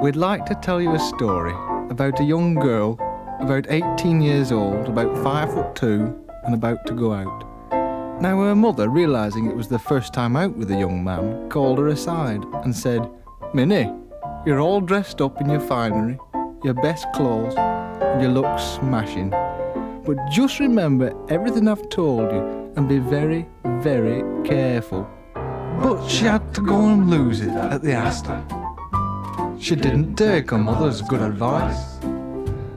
We'd like to tell you a story about a young girl, about 18 years old, about 5 foot 2, and about to go out. Now, her mother, realising it was the first time out with a young man, called her aside and said, Minnie, you're all dressed up in your finery, your best clothes, and you look smashing. But just remember everything I've told you and be very, very careful. But she had to go and lose it at the Astor. She didn't take her mother's good advice.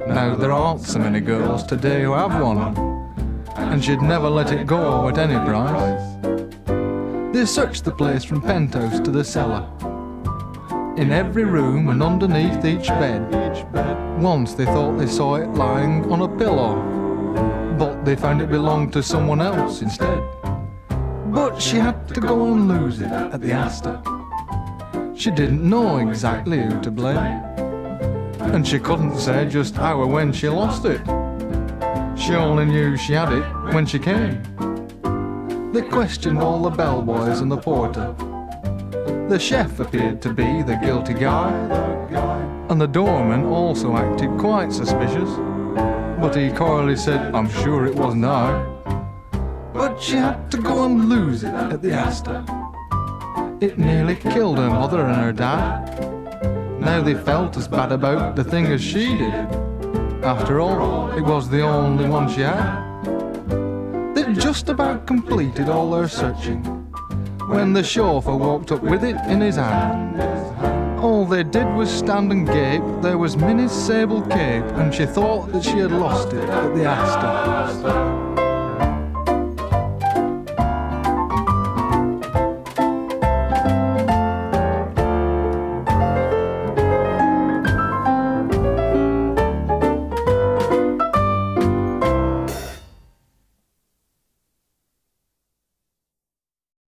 Now there aren't so many girls today who have one, and she'd never let it go at any price. They searched the place from penthouse to the cellar. In every room and underneath each bed. Once they thought they saw it lying on a pillow, but they found it belonged to someone else instead. But she had to go and lose it at the Astor. She didn't know exactly who to blame, and she couldn't say just how or when she lost it. She only knew she had it when she came. They questioned all the bellboys and the porter. The chef appeared to be the guilty guy, and the doorman also acted quite suspicious. But he coyly said, I'm sure it wasn't I. But she had to go and lose it at the Astor. It nearly killed her mother and her dad. Now they felt as bad about the thing as she did. After all, it was the only one she had. They'd just about completed all their searching when the chauffeur walked up with it in his hand. All they did was stand and gape. There was Minnie's sable cape, and she thought that she had lost it at the Astor.